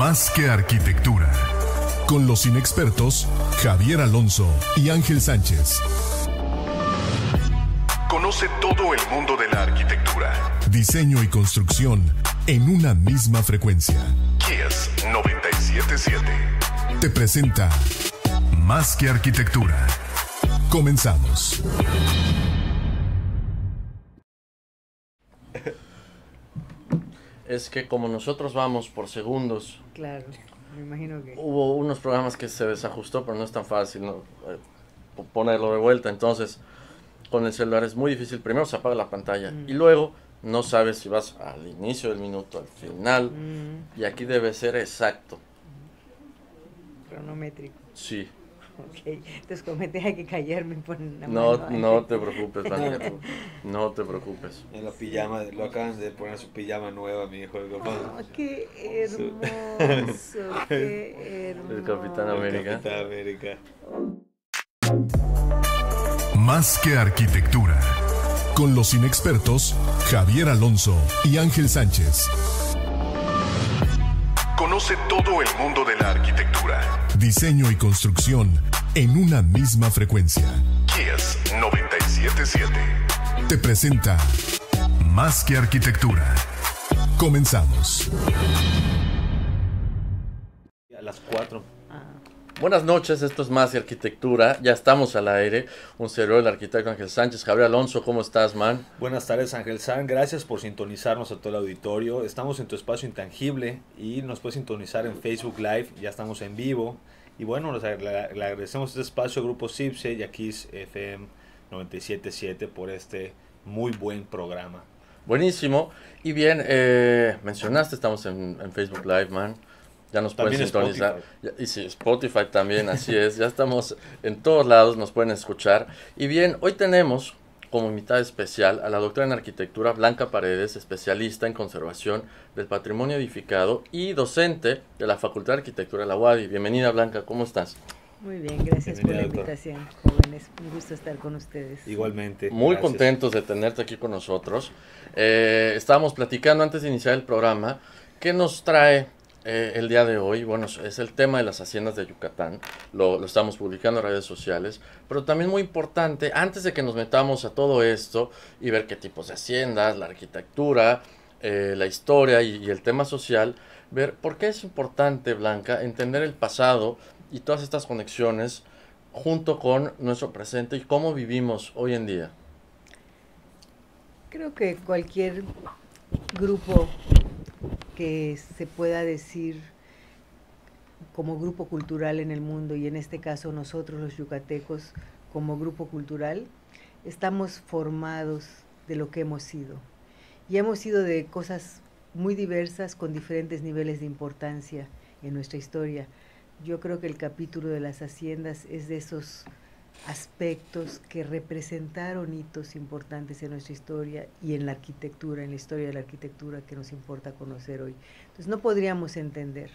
Más que arquitectura. Con los inexpertos Javier Alonso y Ángel Sánchez. Conoce todo el mundo de la arquitectura, diseño y construcción en una misma frecuencia. Kies 977. Te presenta Más que arquitectura. Comenzamos. Es que como nosotros vamos por segundos. Claro, me imagino que. Hubo unos programas que se desajustó, pero no es tan fácil ¿no? Eh, ponerlo de vuelta. Entonces, con el celular es muy difícil. Primero se apaga la pantalla y luego no sabes si vas al inicio del minuto, al final. Y aquí debe ser exacto. Cronométrico. Sí. Ok, entonces tenga que callarme ponen la No, mano. no te preocupes, Daniela. No te preocupes. En la pijama, lo acaban de poner su pijama nueva, mi hijo. El, Oh, qué hermoso, qué hermoso. El Capitán América. Capitán América. Más que arquitectura. Con los inexpertos Javier Alonso y Ángel Sánchez. Conoce todo el mundo de la arquitectura, diseño y construcción en una misma frecuencia. Kies 977. Te presenta Más que arquitectura. Comenzamos. A las 4. Buenas noches, esto es Más y Arquitectura. Ya estamos al aire. Un servidor, el arquitecto Ángel Sánchez. Javier Alonso, ¿cómo estás, man? Buenas tardes, Ángel San. Gracias por sintonizarnos a todo el auditorio. Estamos en tu espacio intangible y nos puedes sintonizar en Facebook Live. Ya estamos en vivo. Y bueno, nos le, agradecemos este espacio a Grupo Cipse y aquí es FM 977 por este muy buen programa. Buenísimo. Y bien, eh, mencionaste, estamos en, en Facebook Live, man. Ya nos pueden sintonizar. Spotify. Y sí, Spotify también, así es. Ya estamos en todos lados, nos pueden escuchar. Y bien, hoy tenemos como invitada especial a la doctora en arquitectura Blanca Paredes, especialista en conservación del patrimonio edificado y docente de la Facultad de Arquitectura de la UADI. Bienvenida, Blanca, ¿cómo estás? muy bien, gracias por la doctor. invitación, jóvenes. Un gusto estar con ustedes. Igualmente. Muy gracias. contentos de tenerte aquí con nosotros. Eh, estábamos platicando antes de iniciar el programa. ¿Qué nos trae eh, el día de hoy? Bueno, es el tema de las haciendas de Yucatán. Lo, estamos publicando en redes sociales. Pero también muy importante, antes de que nos metamos a todo esto y ver qué tipos de haciendas, la arquitectura, eh, la historia y, y el tema social, ver por qué es importante, Blanca, entender el pasado y todas estas conexiones junto con nuestro presente y cómo vivimos hoy en día. Creo que cualquier grupo que se pueda decir como grupo cultural en el mundo y en este caso nosotros los yucatecos como grupo cultural estamos formados de lo que hemos sido y hemos sido de cosas muy diversas con diferentes niveles de importancia en nuestra historia. Yo creo que el capítulo de las haciendas es de esos aspectos que representaron hitos importantes en nuestra historia y en la arquitectura, en la historia de la arquitectura que nos importa conocer hoy. Entonces no podríamos entender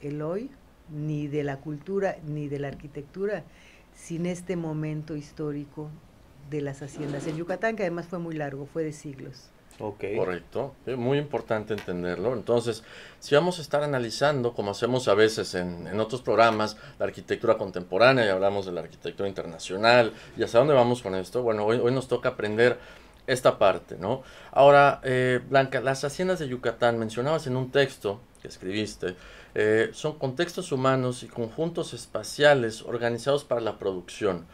el hoy ni de la cultura ni de la arquitectura sin este momento histórico de las haciendas en Yucatán, que además fue muy largo, fue de siglos. Ok. Correcto, muy importante entenderlo. Entonces, si vamos a estar analizando, como hacemos a veces en, en otros programas, la arquitectura contemporánea y hablamos de la arquitectura internacional y hasta dónde vamos con esto, bueno, hoy, hoy nos toca aprender esta parte, ¿no? Ahora, eh, Blanca, las haciendas de Yucatán, mencionabas en un texto que escribiste, eh, son contextos humanos y conjuntos espaciales organizados para la producción.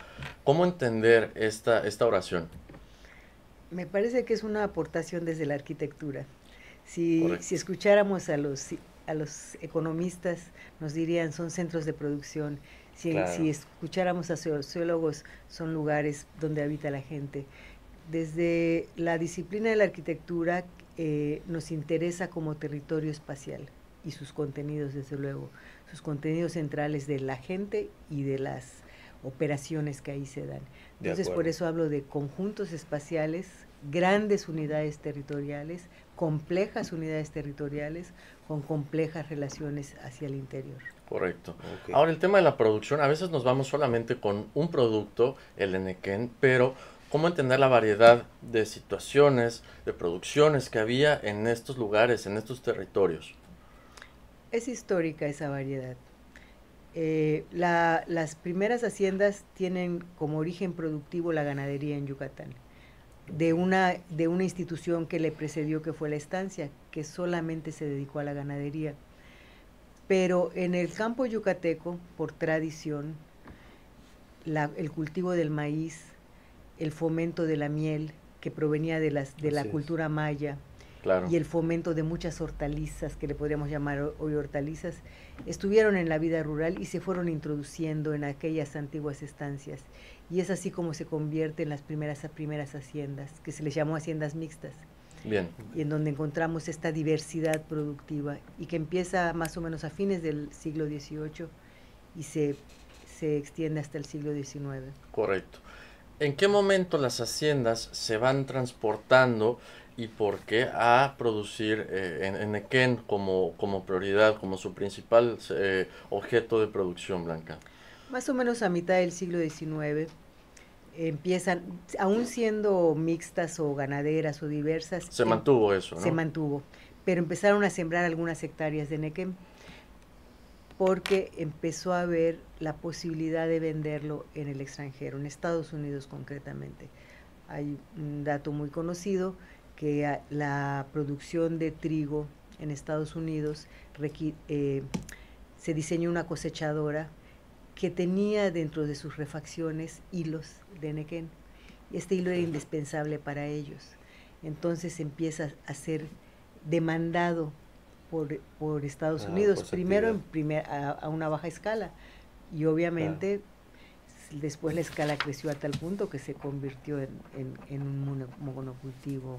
¿Cómo entender esta, esta oración? Me parece que es una aportación desde la arquitectura. Si, si escucháramos a los, a los economistas, nos dirían son centros de producción. Si, Claro. si escucháramos a sociólogos, son lugares donde habita la gente. Desde la disciplina de la arquitectura eh, nos interesa como territorio espacial y sus contenidos, desde luego, sus contenidos centrales de la gente y de las operaciones que ahí se dan. Entonces, por eso hablo de conjuntos espaciales, grandes unidades territoriales, complejas unidades territoriales, con complejas relaciones hacia el interior. Correcto. Ahora el tema de la producción, a veces nos vamos solamente con un producto, el Enequén, pero cómo entender la variedad de situaciones, de producciones que había en estos lugares, en estos territorios. Es histórica esa variedad. Eh, las primeras haciendas tienen como origen productivo la ganadería en Yucatán, de una, de una institución que le precedió que fue la estancia, que solamente se dedicó a la ganadería. Pero en el campo yucateco, por tradición, el cultivo del maíz, el fomento de la miel, que provenía de, las, de la cultura maya, y el fomento de muchas hortalizas, que le podríamos llamar hoy hortalizas, estuvieron en la vida rural y se fueron introduciendo en aquellas antiguas estancias. Y es así como se convierte en las primeras, primeras haciendas, que se les llamó haciendas mixtas. Bien. Y en donde encontramos esta diversidad productiva y que empieza más o menos a fines del siglo XVIII y se, se extiende hasta el siglo XIX. Correcto. ¿En qué momento las haciendas se van transportando y por qué a producir eh, en, Nequén como, como prioridad, como su principal eh, objeto de producción blanca? Más o menos a mitad del siglo XIX empiezan, aún siendo mixtas o ganaderas o diversas. Se mantuvo eso, ¿no? Se mantuvo, pero empezaron a sembrar algunas hectáreas de Nequén porque empezó a haber la posibilidad de venderlo en el extranjero, en Estados Unidos concretamente. Hay un dato muy conocido que la producción de trigo en Estados Unidos eh, se diseñó una cosechadora que tenía dentro de sus refacciones hilos de nequén. Este hilo era indispensable para ellos. Entonces empieza a ser demandado por, por Estados ah, Unidos, primero en primer, a, una baja escala. Y obviamente después la escala creció a tal punto que se convirtió en, en un monocultivo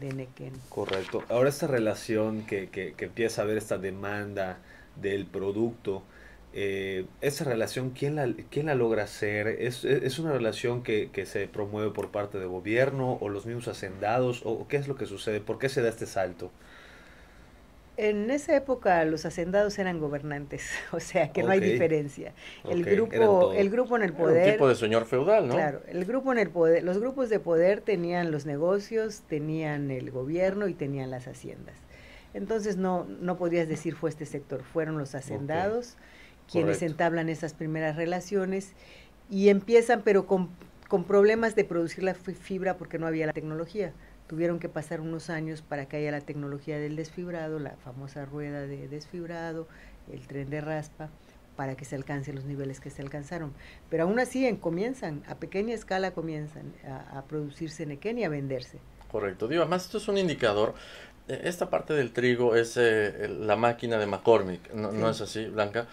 de Nequén. Correcto. Ahora esta relación que, que, empieza a haber esta demanda del producto, eh, esa relación, ¿quién la, quién la logra hacer? ¿Es, es una relación que, que, se promueve por parte del gobierno o los mismos hacendados? ¿O qué es lo que sucede? ¿Por qué se da este salto? En esa época los hacendados eran gobernantes, o sea que no hay diferencia. El grupo, el grupo en el poder. un tipo de señor feudal, ¿no? Claro, el grupo en el poder, los grupos de poder tenían los negocios, tenían el gobierno y tenían las haciendas. Entonces no, no podrías decir fue este sector, fueron los hacendados quienes entablan esas primeras relaciones y empiezan, pero con, con problemas de producir la fibra porque no había la tecnología tuvieron que pasar unos años para que haya la tecnología del desfibrado, la famosa rueda de desfibrado, el tren de raspa, para que se alcancen los niveles que se alcanzaron. Pero aún así en, comienzan, a pequeña escala comienzan a, producirse nequén y a venderse. Correcto. Digo, además esto es un indicador esta parte del trigo es eh, la máquina de McCormick, ¿no, es así, Blanca?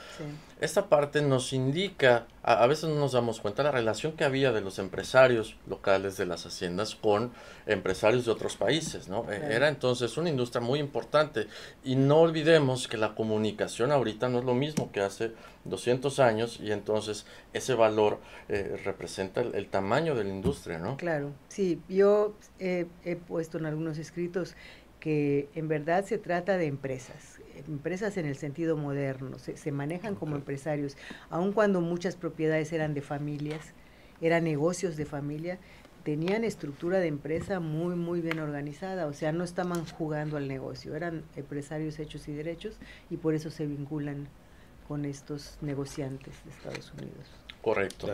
Esta parte nos indica, a, veces no nos damos cuenta, la relación que había de los empresarios locales de las haciendas con empresarios de otros países, ¿no? E, era entonces una industria muy importante y no olvidemos que la comunicación ahorita no es lo mismo que hace 200 años y entonces ese valor eh, representa el, tamaño de la industria, ¿no? Claro, sí, yo he puesto en algunos escritos que en verdad se trata de empresas, empresas en el sentido moderno, se, manejan como empresarios, aun cuando muchas propiedades eran de familias, eran negocios de familia, tenían estructura de empresa muy, muy bien organizada, o sea, no estaban jugando al negocio, eran empresarios hechos y derechos y por eso se vinculan con estos negociantes de Estados Unidos. Correcto.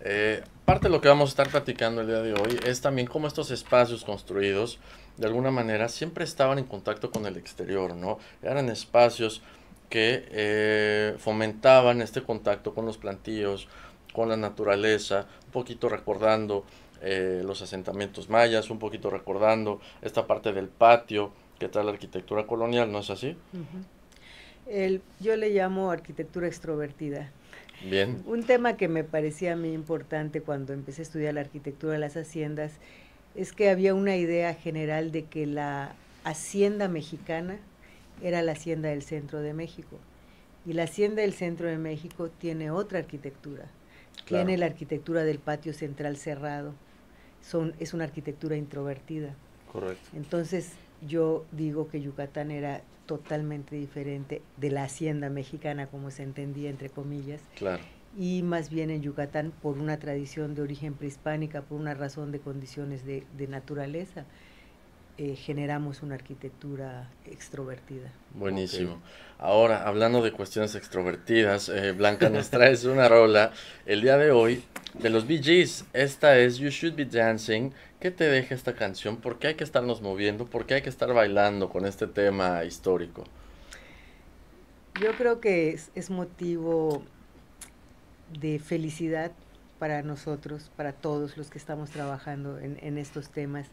Eh, parte de lo que vamos a estar platicando el día de hoy es también cómo estos espacios construidos, de alguna manera, siempre estaban en contacto con el exterior, ¿no? Eran espacios que eh, fomentaban este contacto con los plantíos, con la naturaleza, un poquito recordando eh, los asentamientos mayas, un poquito recordando esta parte del patio que trae la arquitectura colonial, ¿no es así? el, yo le llamo arquitectura extrovertida. Bien. Un tema que me parecía a mí importante cuando empecé a estudiar la arquitectura de las haciendas es que había una idea general de que la hacienda mexicana era la hacienda del centro de México. Y la hacienda del centro de México tiene otra arquitectura. Tiene la arquitectura del patio central cerrado. Son, es una arquitectura introvertida. Correcto. Entonces yo digo que Yucatán era totalmente diferente de la hacienda mexicana como se entendía entre comillas. Claro. Y más bien en Yucatán por una tradición de origen prehispánica, por una razón de condiciones de, naturaleza. eh, generamos una arquitectura extrovertida. Buenísimo. Ahora, hablando de cuestiones extrovertidas, eh, Blanca nos traes una rola el día de hoy de los Bee Gees. Esta es You Should Be Dancing. ¿Qué te deja esta canción? ¿Por qué hay que estarnos moviendo? ¿Por qué hay que estar bailando con este tema histórico? Yo creo que es, motivo de felicidad para nosotros, para todos los que estamos trabajando en estos temas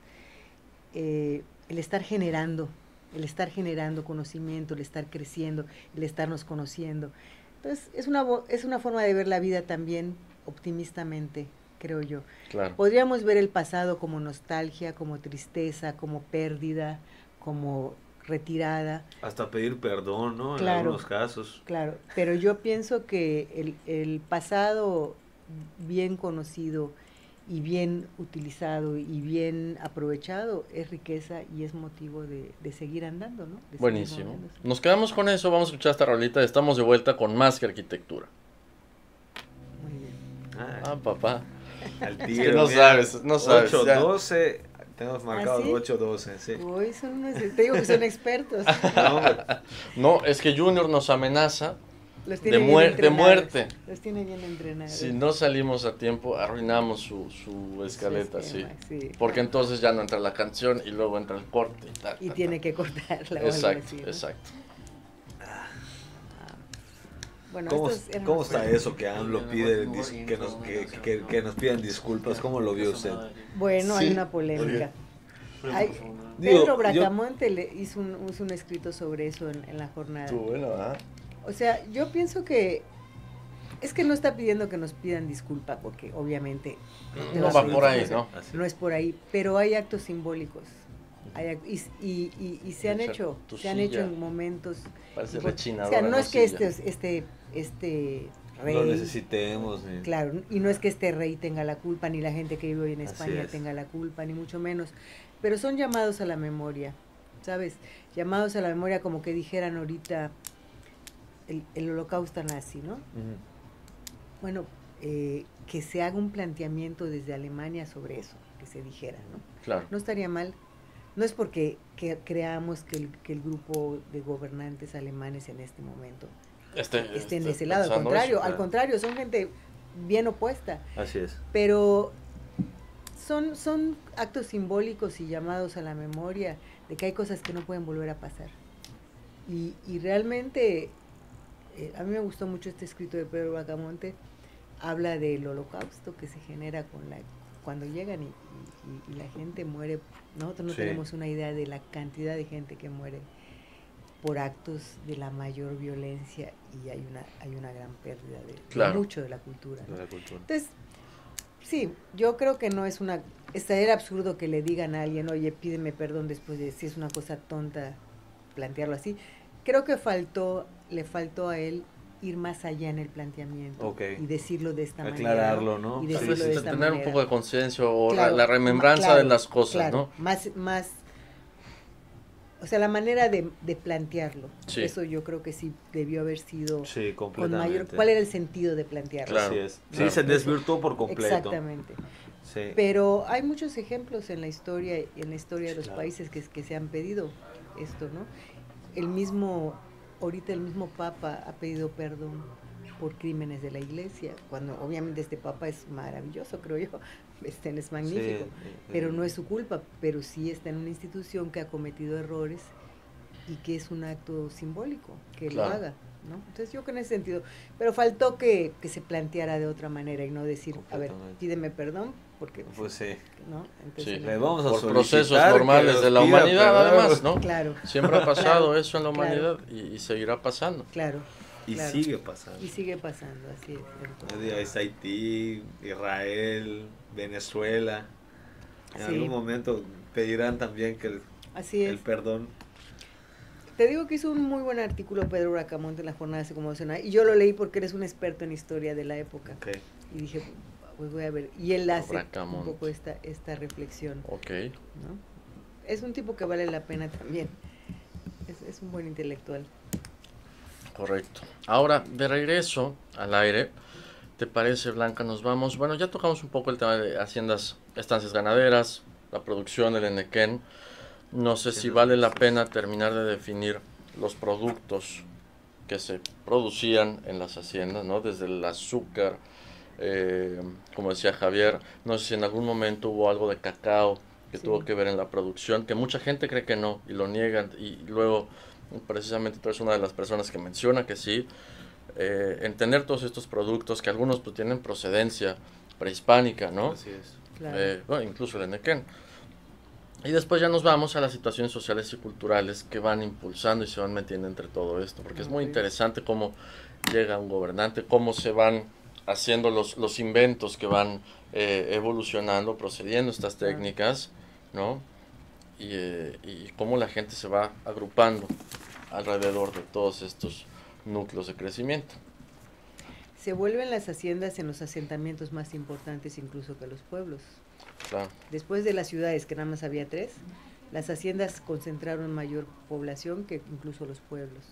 eh, el estar generando, el estar generando conocimiento, el estar creciendo, el estarnos conociendo. Entonces, es una, es una forma de ver la vida también optimistamente, creo yo. Podríamos ver el pasado como nostalgia, como tristeza, como pérdida, como retirada. Hasta pedir perdón, ¿no? en algunos casos. Claro, pero yo pienso que el, el pasado bien conocido, y bien utilizado y bien aprovechado es riqueza y es motivo de, seguir andando, ¿no? Buenísimo. Nos quedamos con eso, vamos a escuchar esta rolita, estamos de vuelta con más que arquitectura. Muy bien. Ah, papá. Al tiro, no sabes, no sabes. 8, 12, tenemos marcado 8, 12, sí. Uy, son unos, te digo que son expertos. no, es que Junior nos amenaza de, de, muerte. Los tiene bien entrenados. Si no salimos a tiempo, arruinamos su, su escaleta, sí. Porque entonces ya no entra la canción y luego entra el corte. Y, tiene que cortarla. Exacto, exacto. Bueno, ¿Cómo, ¿cómo está eso que AMLO pide que nos, que, que, que, nos pidan disculpas? ¿Cómo lo vio usted? Bueno, hay una polémica. Hay, Pedro Bracamonte le hizo un, hizo un escrito sobre eso en, en la jornada. Bueno, ¿ah? O sea, yo pienso que es que no está pidiendo que nos pidan disculpa, porque obviamente no, va por ahí, ¿no? No es por ahí, pero hay actos simbólicos. Y, y, y, se han hecho, se han hecho en momentos. Parece rechinador. O sea, no es que este, este, este rey. Lo necesitemos. Claro, y no es que este rey tenga la culpa, ni la gente que vive hoy en España tenga la culpa, ni mucho menos. Pero son llamados a la memoria, ¿sabes? Llamados a la memoria como que dijeran ahorita el, holocausto nazi, ¿no? Bueno, eh, que se haga un planteamiento desde Alemania sobre eso, que se dijera, ¿no? Claro. No estaría mal. No es porque creamos que el, grupo de gobernantes alemanes en este momento este, estén de ese lado. Al contrario, al contrario, son gente bien opuesta. Así es. Pero son, son actos simbólicos y llamados a la memoria de que hay cosas que no pueden volver a pasar. Y, y realmente eh, a mí me gustó mucho este escrito de Pedro Bacamonte, habla del holocausto que se genera con la cuando llegan y, la gente muere, nosotros no tenemos una idea de la cantidad de gente que muere por actos de la mayor violencia y hay una hay una gran pérdida de, mucho de la cultura. Entonces, sí, yo creo que no es una estaría absurdo que le digan a alguien, "Oye, pídeme perdón después de si es una cosa tonta plantearlo así." Creo que faltó le faltó a él ir más allá en el planteamiento y decirlo de esta manera. Aclararlo, ¿no? Y decirlo de esta tener un poco de conciencia o la, remembranza de las cosas, ¿no? Más, más, o sea, la manera de, plantearlo. Eso yo creo que sí debió haber sido sí, con mayor. ¿Cuál era el sentido de plantearlo? Claro. es. Sí, se desvirtuó por completo. Exactamente. Sí. Pero hay muchos ejemplos en la historia, en la historia de los países que, que se han pedido esto, ¿no? El mismo ahorita el mismo Papa ha pedido perdón por crímenes de la iglesia, cuando obviamente este Papa es maravilloso, creo yo, este es magnífico, pero no es su culpa, pero sí está en una institución que ha cometido errores y que es un acto simbólico que lo haga. ¿no? Entonces yo que en ese sentido, pero faltó que, que, se planteara de otra manera y no decir, a ver, pídeme perdón, porque... Pues sí. ¿no? Entonces, vamos a Por procesos normales de la humanidad además, ¿no? Claro. Siempre ha pasado eso en la humanidad y, seguirá pasando. Claro. Y sigue pasando. Y sigue pasando, así es. Es Haití, Israel, Venezuela. En algún momento pedirán también que el, así el perdón te digo que hizo un muy buen artículo Pedro Bracamonte en la jornada de conmocional y yo lo leí porque eres un experto en historia de la época. Y dije, pues voy a ver. Y él hace un poco esta, esta reflexión. Ok. ¿no? Es un tipo que vale la pena también. Es, es un buen intelectual. Correcto. Ahora, de regreso al aire, ¿te parece, Blanca? Nos vamos. Bueno, ya tocamos un poco el tema de haciendas, estancias ganaderas, la producción, el Enequén. No sé si vale la pena terminar de definir los productos que se producían en las haciendas, ¿no? Desde el azúcar, eh, como decía Javier, no sé si en algún momento hubo algo de cacao que tuvo que ver en la producción, que mucha gente cree que no y lo niegan y luego precisamente tú eres una de las personas que menciona que sí, eh, en tener todos estos productos que algunos pues, tienen procedencia prehispánica, ¿no? Así es. Eh, bueno, incluso el Enequén. Y después ya nos vamos a las situaciones sociales y culturales que van impulsando y se van metiendo entre todo esto, porque es muy interesante cómo llega un gobernante, cómo se van haciendo los, los inventos que van eh, evolucionando, procediendo estas técnicas, ¿no? Y, eh, y cómo la gente se va agrupando alrededor de todos estos núcleos de crecimiento. Se vuelven las haciendas en los asentamientos más importantes incluso que los pueblos. Después de las ciudades, que nada más había tres, las haciendas concentraron mayor población que incluso los pueblos.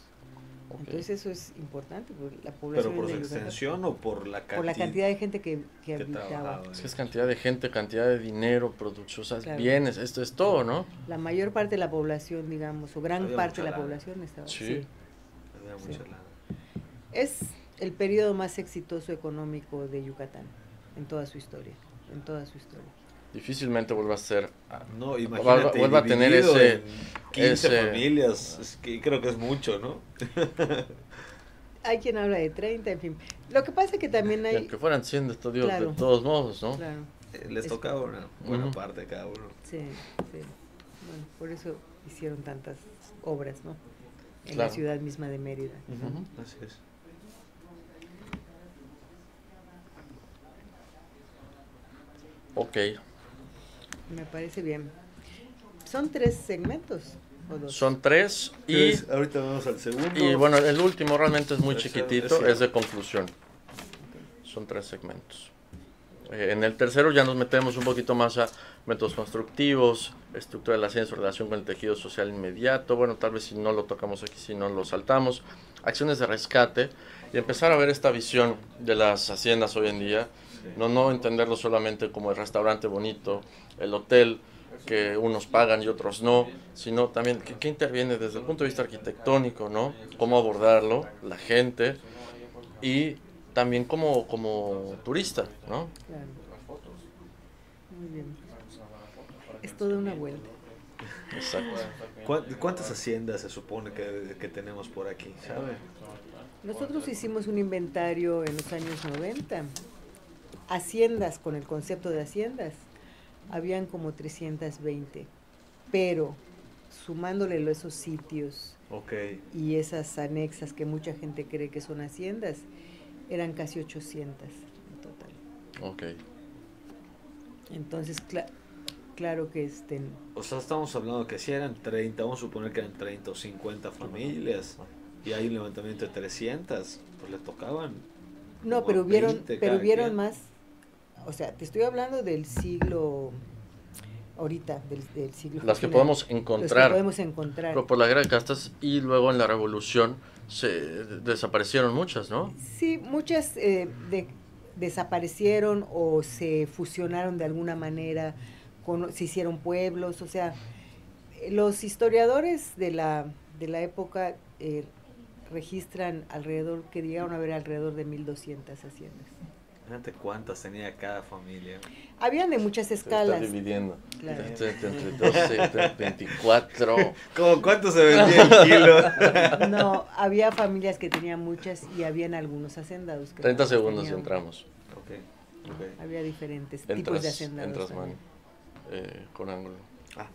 Entonces eso es importante, la población ¿Pero por extensión o por la cantidad? Por la cantidad de gente que, que, habitaba. Es que es cantidad de gente, cantidad de dinero, producción, bienes, esto es todo, ¿no? La mayor parte de la población, digamos, o gran parte de la población estaba. Sí. Es el periodo más exitoso económico de Yucatán en toda su historia, en toda su historia difícilmente vuelva a ser no vuelva, a tener ese 15 familias es que creo que es mucho no hay quien habla de 30 en fin. Lo que pasa es que también hay que fueran 100 de, todos modos no claro. Eh, les tocaba una buena parte cada uno. Sí sí. Bueno por eso hicieron tantas obras no en la ciudad misma de Mérida. Así es. Ok, me parece bien. Son tres segmentos. Son tres y... ahorita vamos al segundo. Y bueno, el último realmente es muy chiquitito, es, de conclusión. Son tres segmentos. Eh, en el tercero ya nos metemos un poquito más a métodos constructivos, estructura de la ciencia, relación con el tejido social inmediato. Bueno, tal vez si no lo tocamos aquí, si no lo saltamos. Acciones de rescate y empezar a ver esta visión de las haciendas hoy en día. No, no entenderlo solamente como el restaurante bonito, el hotel que unos pagan y otros no, sino también que, interviene desde el punto de vista arquitectónico, ¿no? Cómo abordarlo, la gente y también como, como turista, ¿no? Claro. Muy bien. Es toda una vuelta. Exacto. ¿Cuántas haciendas se supone que, que tenemos por aquí? ¿Sabe? Nosotros hicimos un inventario en los años 90. Haciendas, con el concepto de haciendas, habían como 320, pero sumándole esos sitios y esas anexas que mucha gente cree que son haciendas, eran casi 800 en total. Ok. Entonces, claro que estén... O sea, estamos hablando que si eran 30, vamos a suponer que eran 30 o 50 familias, y hay un levantamiento de 300, pues le tocaban. No, pero vieron, pero vieron más o sea, te estoy hablando del siglo ahorita del, siglo las que podemos encontrar que podemos encontrar. Por la guerra de castas y luego en la revolución se desaparecieron muchas no sí muchas eh, desaparecieron o se fusionaron de alguna manera con, se hicieron pueblos o sea los historiadores de la de la época eh, registran alrededor que llegaron a ver alrededor de 1200 haciendas cuántas tenía cada familia. Habían de muchas escalas. Se está dividiendo. Claro. Entre 12, 24. ¿Cómo cuánto se vendía el kilo? No, había familias que tenían muchas y habían algunos hacendados. Que 30 segundos y entramos. Okay. Okay. Había diferentes tipos de hacendados. Entras, man, eh, con ángulo. Ah.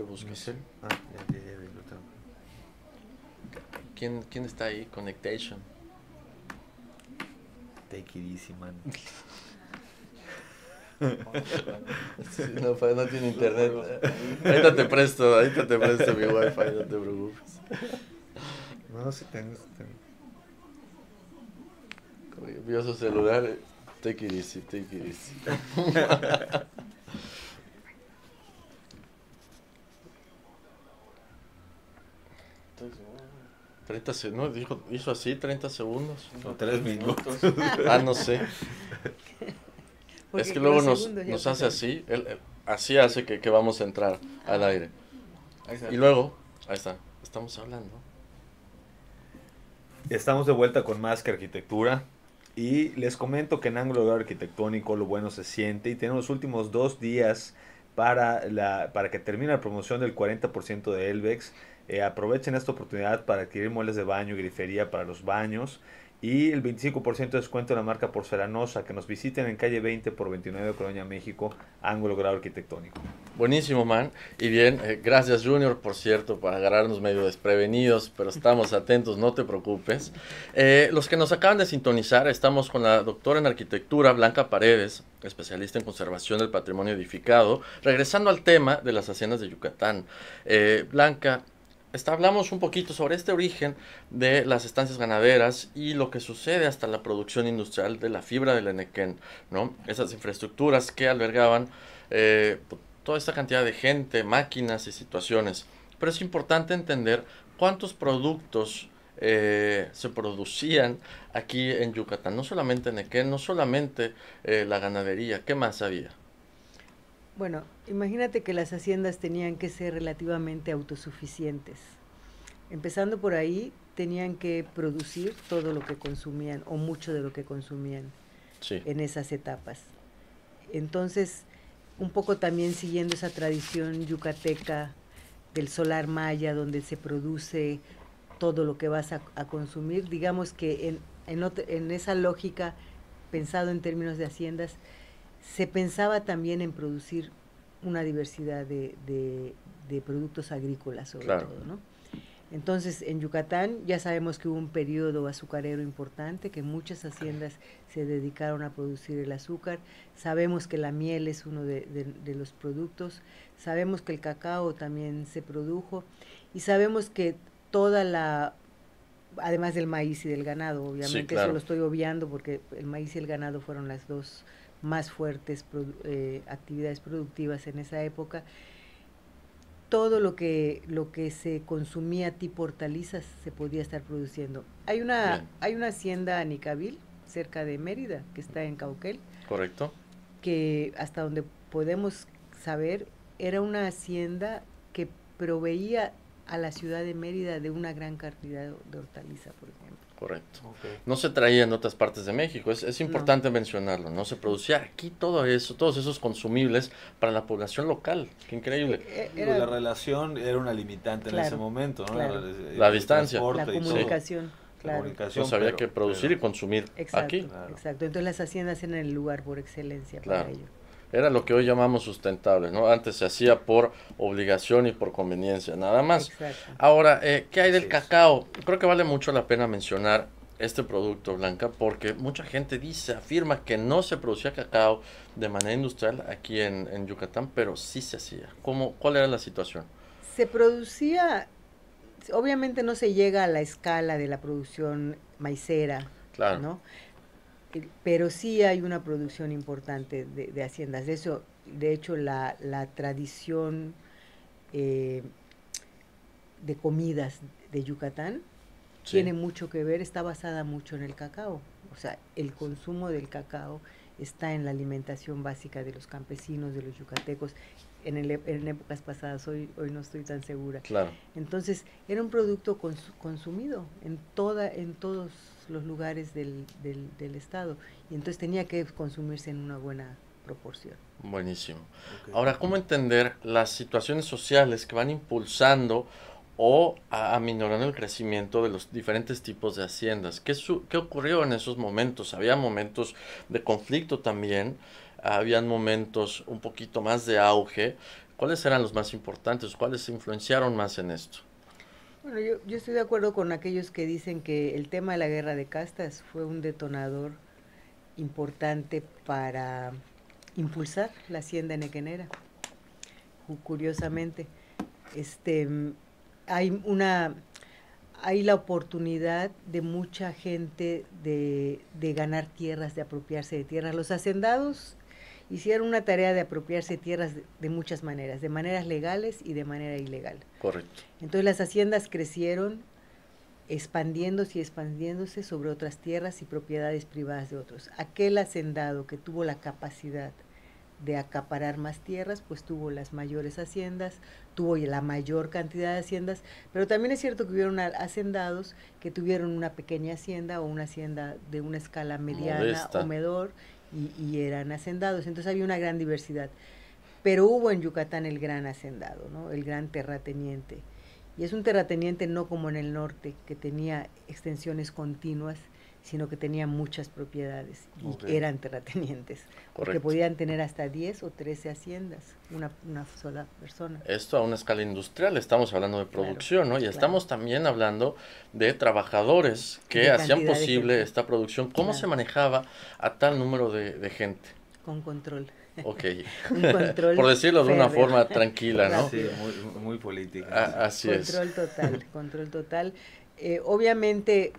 ¿Qué buscas? Ah, ya, ya, ya, lo tengo. ¿Quién, quién está ahí? Connectation. Take it easy, man. no, pues, no tiene internet. Ahorita te presto, ahorita te presto mi wifi, no te preocupes. No, si tengo, si tengo. Vio su celular, take it easy, take it easy. 30 segundos, no, dijo, hizo así 30 segundos. No, 3 minutos. ah, no sé. es que luego nos, nos hace así, así hace que, que, vamos a entrar al aire. Y luego, ahí está, estamos hablando. Estamos de vuelta con más que arquitectura. Y les comento que en ángulo arquitectónico lo bueno se siente y tenemos los últimos dos días para, la, para que termine la promoción del 40% de Elvex. Eh, aprovechen esta oportunidad para adquirir muebles de baño y grifería para los baños y el 25% de descuento en la marca porcelanosa. Que nos visiten en calle 20 por 29 Colonia México, ángulo grado arquitectónico. Buenísimo, man. Y bien, eh, gracias Junior, por cierto, por agarrarnos medio desprevenidos, pero estamos atentos, no te preocupes. Eh, los que nos acaban de sintonizar, estamos con la doctora en arquitectura, Blanca Paredes, especialista en conservación del patrimonio edificado, regresando al tema de las haciendas de Yucatán. Eh, Blanca, hablamos un poquito sobre este origen de las estancias ganaderas y lo que sucede hasta la producción industrial de la fibra del Enequén, ¿no? Esas infraestructuras que albergaban eh, toda esta cantidad de gente, máquinas y situaciones. Pero es importante entender cuántos productos eh, se producían aquí en Yucatán, no solamente Enequén, no solamente eh, la ganadería, ¿qué más había? Bueno, imagínate que las haciendas tenían que ser relativamente autosuficientes. Empezando por ahí, tenían que producir todo lo que consumían o mucho de lo que consumían en esas etapas. Entonces, un poco también siguiendo esa tradición yucateca del solar maya, donde se produce todo lo que vas a, consumir, digamos que en, en esa lógica, pensado en términos de haciendas, se pensaba también en producir una diversidad de, de, productos agrícolas sobre todo, ¿no? Entonces, en Yucatán ya sabemos que hubo un periodo azucarero importante, que muchas haciendas se dedicaron a producir el azúcar. Sabemos que la miel es uno de, de, los productos. Sabemos que el cacao también se produjo. Y sabemos que toda la, además del maíz y del ganado, obviamente, eso lo estoy obviando porque el maíz y el ganado fueron las dos más fuertes eh, actividades productivas en esa época. Todo lo que, lo que se consumía tipo hortalizas se podía estar produciendo. Hay una, hay una hacienda Nicabil, cerca de Mérida, que está en Cauquel. Correcto. Que hasta donde podemos saber, era una hacienda que proveía a la ciudad de Mérida de una gran cantidad de hortaliza, por ejemplo. Correcto. No se traía en otras partes de México, es, es importante mencionarlo, ¿no? Se producía aquí todo eso, todos esos consumibles para la población local, qué increíble. Eh, pues la relación era una limitante en ese momento, ¿no? La, distancia. La comunicación. Claro. Entonces había que producir y consumir aquí. Exacto, entonces las haciendas eran el lugar por excelencia para ello era lo que hoy llamamos sustentable, ¿no? Antes se hacía por obligación y por conveniencia, nada más. Ahora, eh, ¿qué hay del cacao? Creo que vale mucho la pena mencionar este producto, Blanca, porque mucha gente dice, afirma que no se producía cacao de manera industrial aquí en, Yucatán, pero sí se hacía. ¿Cómo, ¿Cuál era la situación? Se producía, obviamente no se llega a la escala de la producción maicera, claro. ¿no? Pero sí hay una producción importante de, haciendas. De eso, de hecho, la, tradición eh, de comidas de Yucatán tiene mucho que ver, está basada mucho en el cacao. O sea, el consumo del cacao está en la alimentación básica de los campesinos, de los yucatecos. En, en épocas pasadas, hoy, hoy no estoy tan segura. Claro. Entonces, era un producto consumido en, toda, en todos los lugares del, del, Estado. Y entonces tenía que consumirse en una buena proporción. Buenísimo. Ahora, ¿cómo entender las situaciones sociales que van impulsando o aminorando el crecimiento de los diferentes tipos de haciendas? ¿Qué, ¿Qué ocurrió en esos momentos? Había momentos de conflicto también, habían momentos un poquito más de auge. ¿Cuáles eran los más importantes? ¿Cuáles influenciaron más en esto? Bueno, yo, yo estoy de acuerdo con aquellos que dicen que el tema de la guerra de castas fue un detonador importante para impulsar la hacienda nequenera. Curiosamente, este, hay una hay la oportunidad de mucha gente de, de ganar tierras, de apropiarse de tierras. Los hacendados hicieron una tarea de apropiarse tierras de, muchas maneras, de maneras legales y de manera ilegal. Correcto. Entonces las haciendas crecieron expandiéndose y expandiéndose sobre otras tierras y propiedades privadas de otros. Aquel hacendado que tuvo la capacidad de acaparar más tierras, pues tuvo las mayores haciendas, tuvo la mayor cantidad de haciendas, pero también es cierto que hubieron hacendados que tuvieron una pequeña hacienda o una hacienda de una escala mediana o menor y, eran hacendados, entonces había una gran diversidad. Pero hubo en Yucatán el gran hacendado, ¿no? el gran terrateniente. Y es un terrateniente no como en el norte, que tenía extensiones continuas, sino que tenía muchas propiedades y eran terratenientes, porque podían tener hasta 10 o 13 haciendas, una, una, sola persona. Esto a una escala industrial, estamos hablando de producción, ¿no? Y estamos también hablando de trabajadores que hacían posible esta producción. ¿Cómo se manejaba a tal número de, gente? Con control. Ok. Por decirlo de una forma tranquila, ¿no? Sí, muy, muy política. Ah, así control es. Control total, control total. Eh, obviamente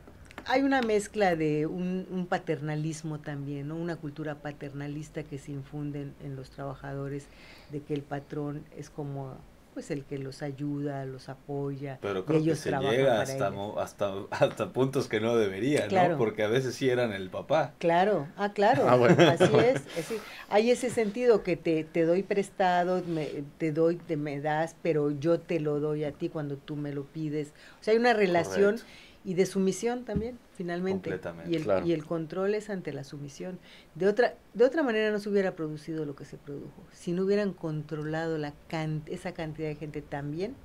hay una mezcla de un, paternalismo también, ¿no? una cultura paternalista que se infunde en, los trabajadores, de que el patrón es como pues el que los ayuda, los apoya. Pero creo que se llega hasta, hasta, hasta, puntos que no debería, ¿no? Porque a veces sí eran el papá. Claro, ah, claro, ah, así es. hay ese sentido que te, te doy prestado, me, te doy, te me das, pero yo te lo doy a ti cuando tú me lo pides. O sea, hay una relación y de sumisión también, finalmente. Y el, y el control es ante la sumisión. De otra, de otra manera no se hubiera producido lo que se produjo. Si no hubieran controlado la esa cantidad de gente también,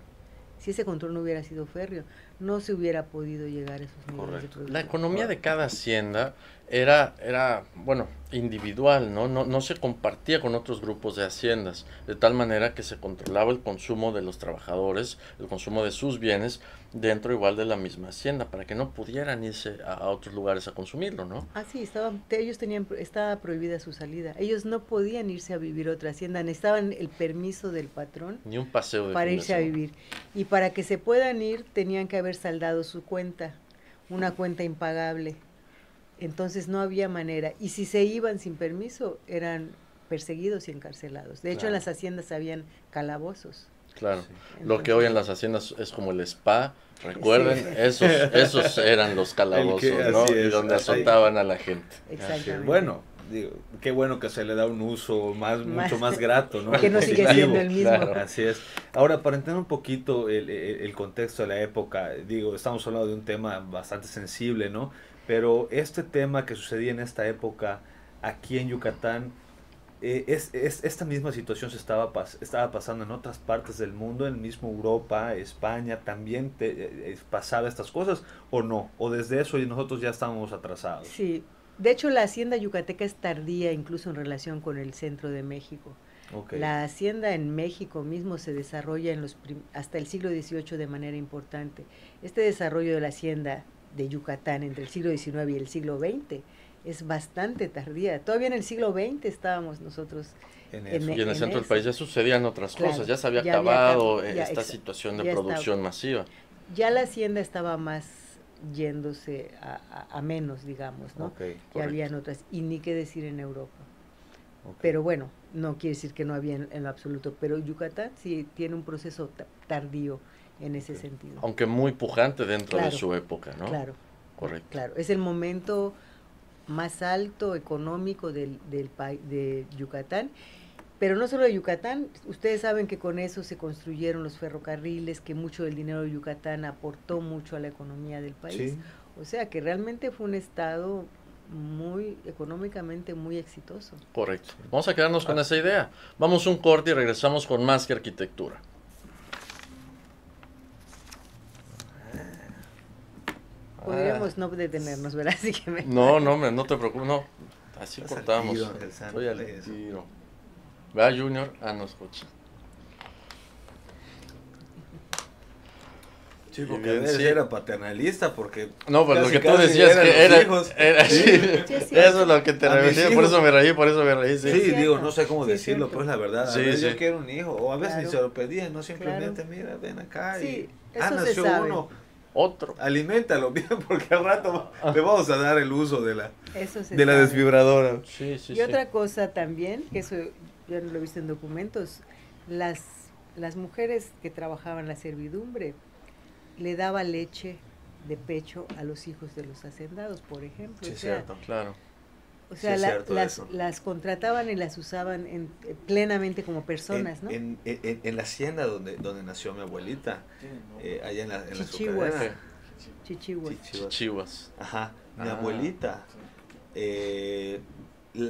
si ese control no hubiera sido férreo, no se hubiera podido llegar a esos niveles de producción. La economía de cada hacienda era, era bueno, individual, ¿no? ¿no? No se compartía con otros grupos de haciendas, de tal manera que se controlaba el consumo de los trabajadores, el consumo de sus bienes dentro igual de la misma hacienda, para que no pudieran irse a, otros lugares a consumirlo, ¿no? Ah, sí, ellos tenían, estaba prohibida su salida, ellos no podían irse a vivir a otra hacienda, necesitaban el permiso del patrón. Ni un paseo de Para irse a vivir. Y para que se puedan ir, tenían que haber saldado su cuenta, una cuenta impagable entonces no había manera. Y si se iban sin permiso, eran perseguidos y encarcelados. De hecho, en las haciendas habían calabozos. Claro. Lo que hoy en las haciendas es como el spa. Recuerden, esos, esos eran los calabozos, ¿no? y donde azotaban a la gente. Exactamente. Bueno, digo, qué bueno que se le da un uso más, mucho más grato, ¿no? que no sigue siendo el mismo. Así es. Ahora, para entender un poquito el, el, contexto de la época, digo, estamos hablando de un tema bastante sensible, ¿no? Pero este tema que sucedía en esta época aquí en Yucatán, eh, es, es, esta misma situación se estaba, estaba pasando en otras partes del mundo, en mismo Europa, España, también te, eh, pasaba estas cosas o no, o desde eso nosotros ya estábamos atrasados. Sí, de hecho la hacienda yucateca es tardía incluso en relación con el centro de México. La hacienda en México mismo se desarrolla en los hasta el siglo XVIII de manera importante. Este desarrollo de la hacienda de Yucatán entre el siglo XIX y el siglo XX es bastante tardía. Todavía en el siglo XX estábamos nosotros. En y en el centro del país ya sucedían otras cosas, ya se había acabado esta situación de producción masiva. Ya la hacienda estaba más yéndose a, menos, digamos, ¿no? ya habían otras, y ni qué decir en Europa. Pero bueno, no quiere decir que no había en, lo absoluto, pero Yucatán sí tiene un proceso tardío en ese sentido. Aunque muy pujante dentro de su época, ¿no? Claro. Correcto. Claro, es el momento más alto económico del, del de Yucatán. Pero no solo de Yucatán, ustedes saben que con eso se construyeron los ferrocarriles, que mucho del dinero de Yucatán aportó mucho a la economía del país. O sea que realmente fue un estado muy económicamente muy exitoso. Correcto. Vamos a quedarnos con esa idea. Vamos un corte y regresamos con más que arquitectura. Podríamos no detenernos, ¿verdad? Así que me... No, no, no te preocupes, no. Así cortamos. Soy al tiro. Vea, Junior. Ah, no escucha. Sí, porque era paternalista, porque... No, pues lo que tú decías que era, era eso es lo que te refería, por eso me reí, por eso me reí, sí. Sí, digo, no sé cómo decirlo, pero es la verdad, a veces yo quiero un hijo, o a veces ni se lo pedía, no simplemente, mira, ven acá y... Ah, nació uno, otro. Aliméntalo bien porque al rato le vamos a dar el uso de la, de la desvibradora. y otra cosa también, que eso ya lo he visto en documentos, las, las mujeres que trabajaban la servidumbre le daba leche de pecho a los hijos de los hacendados, por ejemplo. Sí, cierto, claro. O sea, las, las, contrataban y las usaban en, plenamente como personas, ¿no? En, en, la hacienda donde, donde nació mi abuelita, eh, allá en la, en Chichihuas. Chichihuas. Chichihuas. Ajá, mi ah. abuelita, eh,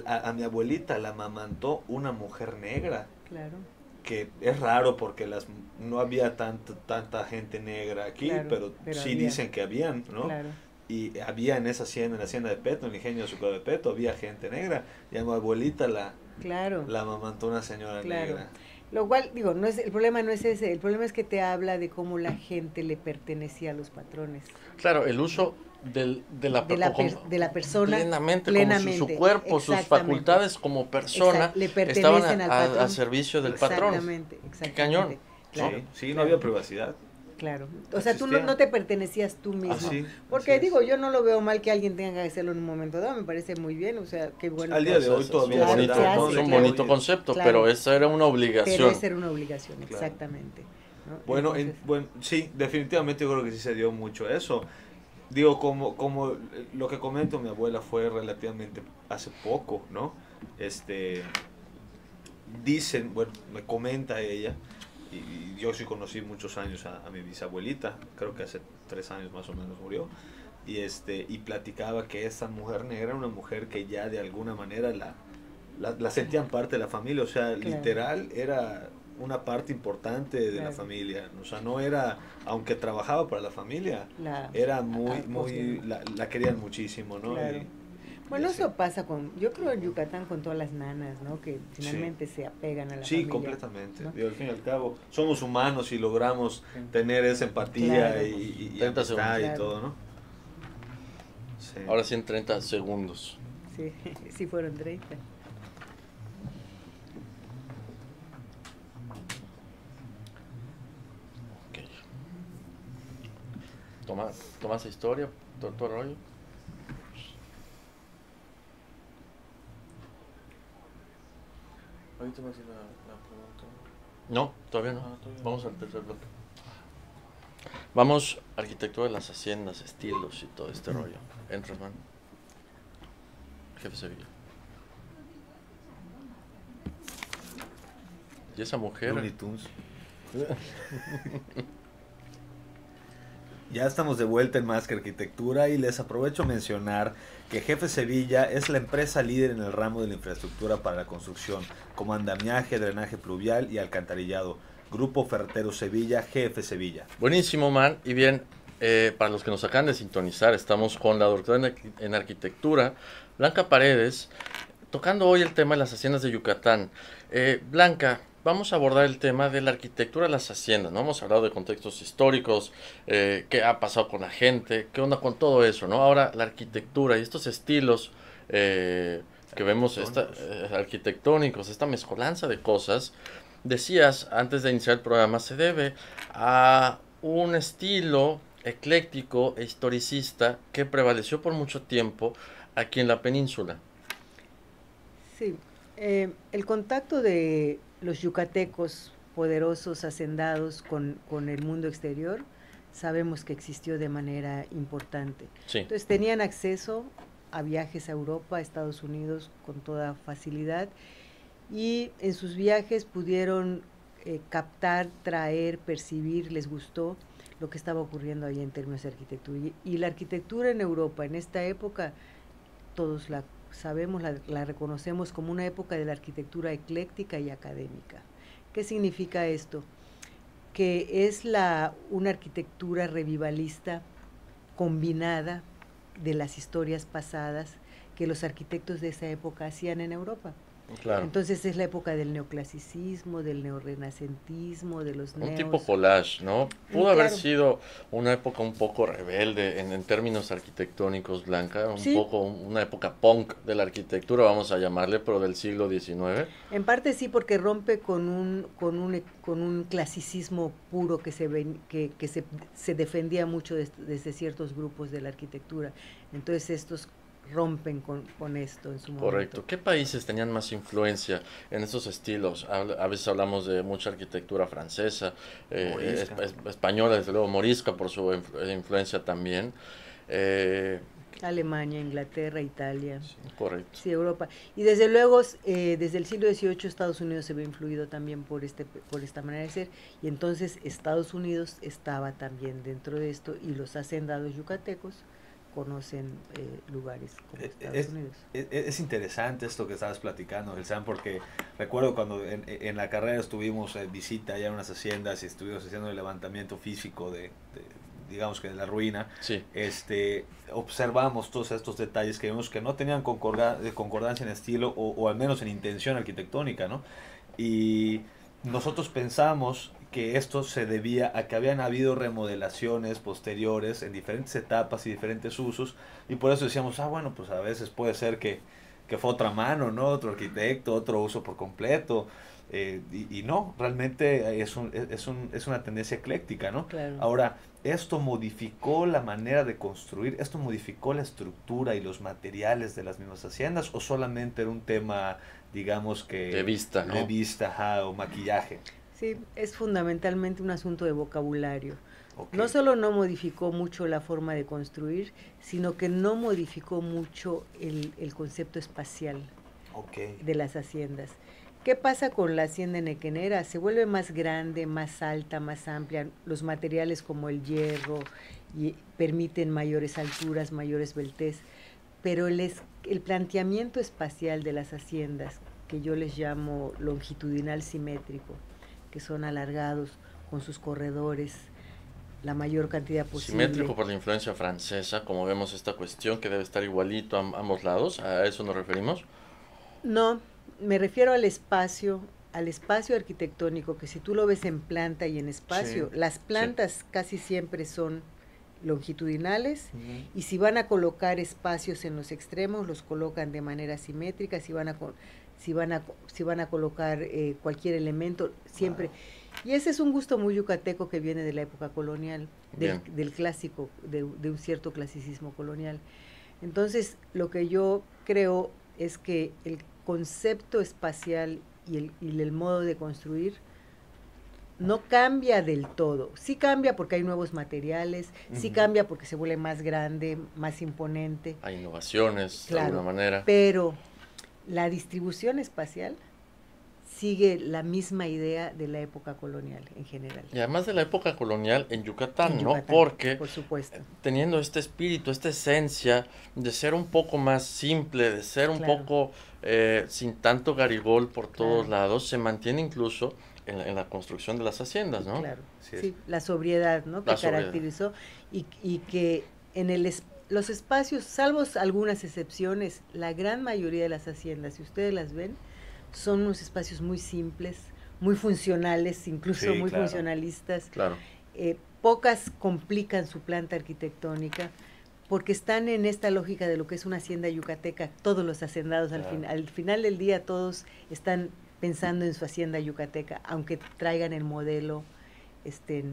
a, mi abuelita la mamantó una mujer negra. Claro. Que es raro porque las no había tanto, tanta gente negra aquí, pero, sí dicen que habían, ¿no? Claro y había en esa hacienda, en la hacienda de Peto, en el ingenio de azúcar de Peto, había gente negra, y a mi abuelita la, claro. la mamantó una señora negra. Lo cual, digo, no es, el problema no es ese, el problema es que te habla de cómo la gente le pertenecía a los patrones. Claro, el uso del, de, la, de, la, de la persona plenamente, plenamente su, cuerpo, sus facultades como persona le estaban a, a, servicio del patrón. Exactamente, exactamente. Cañón. Sí, sí, no había privacidad. Claro, o sea, tú no, te pertenecías tú mismo. porque digo, yo no lo veo mal que alguien tenga que hacerlo en un momento dado, me parece muy bien, o sea, qué bueno. Al día de hoy todavía es un bonito, es un bonito concepto, pero esa era una obligación. Debe ser una obligación, exactamente. Bueno, bueno, sí, definitivamente yo creo que sí se dio mucho eso. Digo, como, como lo que comento mi abuela fue relativamente hace poco, ¿no? Este, dicen, bueno, me comenta ella, y yo sí conocí muchos años a, mi bisabuelita, creo que hace tres años más o menos murió, y, este, y platicaba que esa mujer negra era una mujer que ya de alguna manera la, la, sentían parte de la familia, o sea, literal era una parte importante de la familia, o sea, no era, aunque trabajaba para la familia, era muy, muy, la, querían muchísimo, ¿no? Bueno, eso pasa con, yo creo en Yucatán con todas las nanas, ¿no? Que finalmente se apegan a la sí, familia. Sí, completamente. al fin y al cabo, somos humanos y logramos tener esa empatía y, y, y todo, ¿no? Sí. Ahora sí en 30 segundos. Sí, sí fueron 30. Ok. Toma, toma esa historia, todo, todo rollo. Ahorita va a la, la pregunta. No, todavía no. Ah, Vamos al tercer bloque. Vamos, arquitectura de las haciendas, estilos y todo este rollo. Entra, hermano. Jefe Sevilla. Y esa mujer. Ya estamos de vuelta en Más que Arquitectura y les aprovecho mencionar que Jefe Sevilla es la empresa líder en el ramo de la infraestructura para la construcción, como andamiaje, drenaje pluvial y alcantarillado. Grupo Ferretero Sevilla, Jefe Sevilla. Buenísimo, man. Y bien, eh, para los que nos acaban de sintonizar, estamos con la doctora en arquitectura, Blanca Paredes, tocando hoy el tema de las haciendas de Yucatán. Eh, Blanca, vamos a abordar el tema de la arquitectura de las haciendas, ¿no? Hemos hablado de contextos históricos, eh, qué ha pasado con la gente, qué onda con todo eso, ¿no? Ahora la arquitectura y estos estilos eh, que vemos, esta, eh, arquitectónicos, esta mezcolanza de cosas, decías antes de iniciar el programa, se debe a un estilo ecléctico e historicista que prevaleció por mucho tiempo aquí en la península. Sí, el contacto de los yucatecos poderosos, hacendados con, con, el mundo exterior, sabemos que existió de manera importante. Entonces tenían acceso a viajes a Europa, a Estados Unidos con toda facilidad y en sus viajes pudieron eh, captar, traer, percibir, les gustó lo que estaba ocurriendo ahí en términos de arquitectura. y la arquitectura en Europa en esta época, todos la sabemos, la, reconocemos como una época de la arquitectura ecléctica y académica. ¿Qué significa esto? Que es la, una arquitectura revivalista combinada de las historias pasadas que los arquitectos de esa época hacían en Europa. Entonces es la época del neoclasicismo, del neorrenacentismo, de los Un tipo collage, ¿no? Pudo haber sido una época un poco rebelde en, términos arquitectónicos, Blanca, un poco una época punk de la arquitectura, vamos a llamarle, pero del siglo XIX. En parte sí, porque rompe con un, con un, con un clasicismo puro que se, ven, que, se, se defendía mucho desde ciertos grupos de la arquitectura. Entonces estos rompen con, con esto en su momento. Correcto. ¿Qué países tenían más influencia en esos estilos? A, veces hablamos de mucha arquitectura francesa, eh, española, desde luego morisca por su influencia también. Eh, Alemania, Inglaterra, Italia. correcto. Sí, Europa. Y desde luego, eh, desde el siglo XVIII Estados Unidos se ve influido también por, este, por esta manera de ser. Y entonces Estados Unidos estaba también dentro de esto y los hacendados yucatecos conocen eh, lugares como eh, Estados es, Unidos. Es, interesante esto que estabas platicando, Elsan, porque recuerdo cuando en, en la carrera estuvimos en visita allá en unas haciendas y estuvimos haciendo el levantamiento físico de digamos que de la ruina, este, observamos todos estos detalles que vemos que no tenían concordancia en estilo o, al menos en intención arquitectónica, ¿no? Y nosotros pensamos que esto se debía a que habían habido remodelaciones posteriores en diferentes etapas y diferentes usos y por eso decíamos, ah, bueno, pues a veces puede ser que, que fue otra mano, ¿no? Otro arquitecto, otro uso por completo. Eh, y, no, realmente es, un, es, un, es una tendencia ecléctica, ¿no? Ahora, esto modificó la manera de construir, esto modificó la estructura y los materiales de las mismas haciendas o solamente era un tema, digamos que... De vista, ¿no? De vista, o maquillaje. Sí, es fundamentalmente un asunto de vocabulario. No solo no modificó mucho la forma de construir, sino que no modificó mucho el, el concepto espacial de las haciendas. ¿Qué pasa con la hacienda nequenera? Se vuelve más grande, más alta, más amplia. Los materiales como el hierro y permiten mayores alturas, mayores beltés. Pero el, el planteamiento espacial de las haciendas, que yo les llamo longitudinal simétrico, que son alargados con sus corredores, la mayor cantidad posible. Simétrico por la influencia francesa, como vemos esta cuestión que debe estar igualito a ambos lados, ¿a eso nos referimos? No, me refiero al espacio, al espacio arquitectónico, que si tú lo ves en planta y en espacio, las plantas casi siempre son longitudinales y si van a colocar espacios en los extremos los colocan de manera simétrica si van a si van a si van a colocar eh, cualquier elemento siempre y ese es un gusto muy yucateco que viene de la época colonial del, clásico de, de, un cierto clasicismo colonial entonces lo que yo creo es que el concepto espacial y el, y el modo de construir no cambia del todo. Sí cambia porque hay nuevos materiales, sí cambia porque se vuelve más grande, más imponente. Hay innovaciones de alguna manera. Pero la distribución espacial sigue la misma idea de la época colonial en general. Y además de la época colonial en Yucatán, ¿no? Porque por supuesto. teniendo este espíritu, esta esencia de ser un poco más simple, de ser un poco eh, sin tanto garigol por todos lados, se mantiene incluso en la, construcción de las haciendas, ¿no? Claro, sí, la sobriedad, ¿no? Que caracterizó y, y que en el los espacios, salvo algunas excepciones, la gran mayoría de las haciendas, si ustedes las ven, son unos espacios muy simples, muy funcionales, incluso muy funcionalistas. Claro. Eh, pocas complican su planta arquitectónica porque están en esta lógica de lo que es una hacienda yucateca. Todos los hacendados al, fin, al final del día todos están pensando en su hacienda yucateca, aunque traigan el modelo este,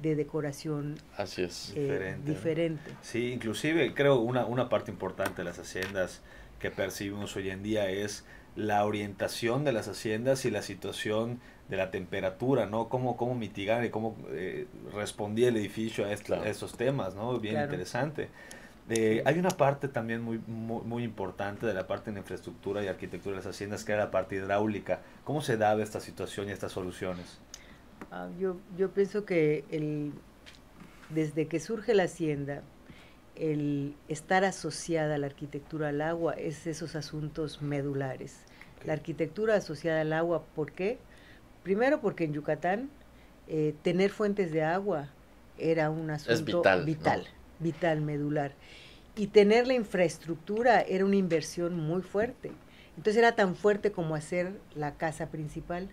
de decoración Así es. Eh, diferente. Sí, inclusive creo una, una parte importante de las haciendas que percibimos hoy en día es la orientación de las haciendas y la situación de la temperatura, ¿no? Cómo, cómo mitigar y cómo eh, respondía el edificio a, estos temas, ¿no? Bien interesante. Eh, hay una parte también muy, muy, importante de la parte de infraestructura y arquitectura de las haciendas, que era la parte hidráulica. ¿Cómo se daba esta situación y estas soluciones? Ah, yo, yo pienso que el, desde que surge la hacienda, el estar asociada a la arquitectura al agua es esos asuntos medulares. La arquitectura asociada al agua, ¿por qué? Primero porque en Yucatán eh, tener fuentes de agua era un asunto vital, vital, medular. Y tener la infraestructura era una inversión muy fuerte. Entonces era tan fuerte como hacer la casa principal.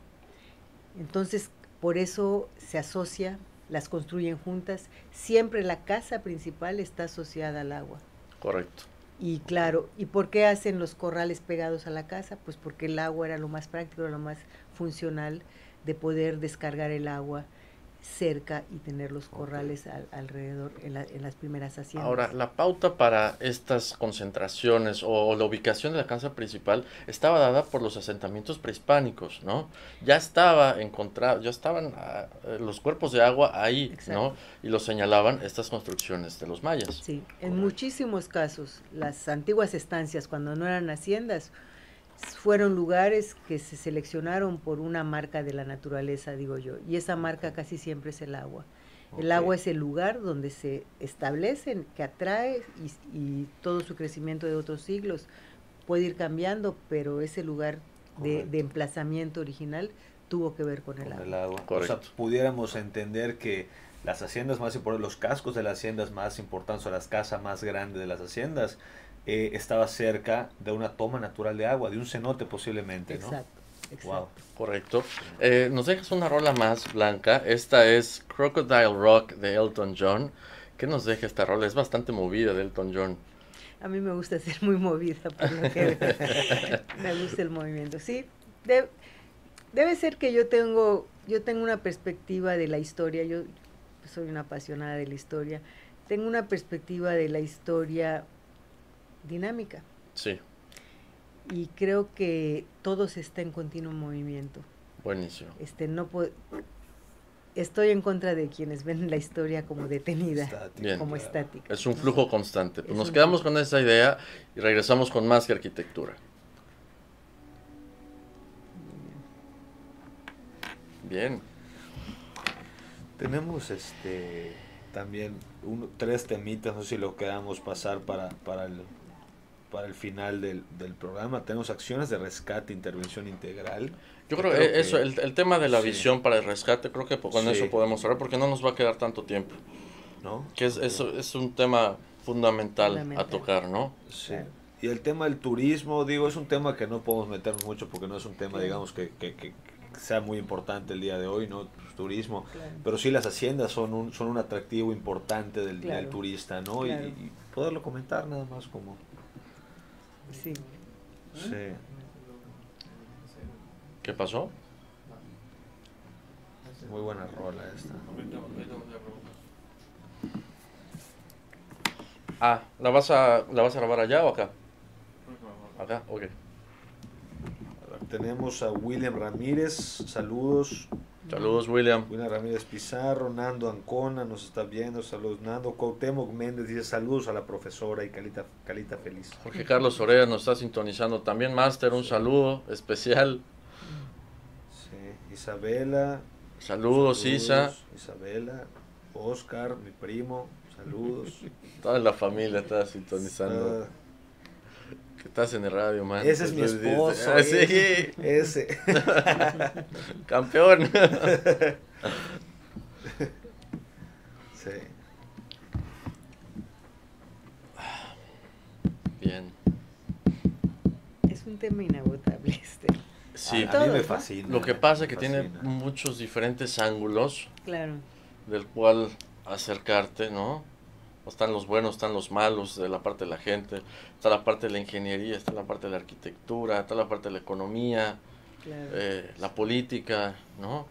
Entonces, por eso se asocia, las construyen juntas. Siempre la casa principal está asociada al agua. Correcto. Y claro, ¿y por qué hacen los corrales pegados a la casa? Pues porque el agua era lo más práctico, lo más funcional de poder descargar el agua cerca y tener los corrales alrededor en, las primeras haciendas. Ahora, la pauta para estas concentraciones o, la ubicación de la casa principal estaba dada por los asentamientos prehispánicos, ¿no? Ya estaba encontrado, ya estaban ah, eh, los cuerpos de agua ahí, ¿no? Y lo señalaban estas construcciones de los mayas. Sí, en muchísimos casos, las antiguas estancias, cuando no eran haciendas, fueron lugares que se seleccionaron por una marca de la naturaleza, digo yo, y esa marca casi siempre es el agua. El agua es el lugar donde se establecen, que atrae y, todo su crecimiento de otros siglos. Puede ir cambiando, pero ese lugar de, emplazamiento original tuvo que ver con, el agua. O sea, pudiéramos entender que las haciendas más importantes, los cascos de las haciendas más importantes o las casas más grandes de las haciendas, eh, estaba cerca de una toma natural de agua, de un cenote posiblemente, ¿no? Exacto. Wow. Correcto. Eh, nos dejas una rola más blanca. Esta es Crocodile Rock de Elton John. ¿Qué nos deja esta rola? Es bastante movida de Elton John. A mí me gusta ser muy movida, por lo que me gusta el movimiento. Sí, debe ser que yo tengo, yo tengo una perspectiva de la historia. Yo soy una apasionada de la historia. Tengo una perspectiva de la historia dinámica. Sí. Y creo que todo se está en continuo movimiento. Buenísimo. Este, no Estoy en contra de quienes ven la historia como detenida, como estática. Es un flujo constante. Pues nos quedamos con esa idea y regresamos con más que arquitectura. Bien. Tenemos este también tres temitas, no sé si lo queramos pasar para, para el para el final del, programa. Tenemos acciones de rescate, intervención integral. Yo creo, que eso, el, tema de la visión para el rescate, creo que con eso podemos hablar porque no nos va a quedar tanto tiempo. ¿No? Que es, eso es un tema fundamental, a tocar, ¿no? Sí. Y el tema del turismo, digo, es un tema que no podemos meternos mucho porque no es un tema, digamos, que, que, sea muy importante el día de hoy, ¿no? Pues, turismo. Pero sí las haciendas son un, son un atractivo importante del, del turista, ¿no? y poderlo comentar nada más como Sí. Sí. ¿Qué pasó? Muy buena rola esta. Ah, ¿la vas a, la vas a grabar allá o acá? Acá, ok. Tenemos a William Ramírez, saludos. Saludos, William. William Ramírez Pizarro, Nando Ancona nos está viendo. Saludos, Nando. Cuauhtémoc Méndez dice saludos a la profesora y Calita, Calita Feliz. Jorge Carlos Orea nos está sintonizando también. Máster, un saludo especial. Sí, Isabela. Saludos, Isa. Isabela, Oscar, mi primo, saludos. Toda la familia está sintonizando estás en el radio, man. Ese es mi esposo. Ah, sí. Ese. Campeón. sí. Bien. Es un tema inagotable este. Sí, a, mí me fascina. Lo que pasa es que tiene muchos diferentes ángulos. Claro. Del cual acercarte, ¿no? Están los buenos, están los malos de la parte de la gente, está la parte de la ingeniería, está la parte de la arquitectura, está la parte de la economía, eh, la política, ¿no?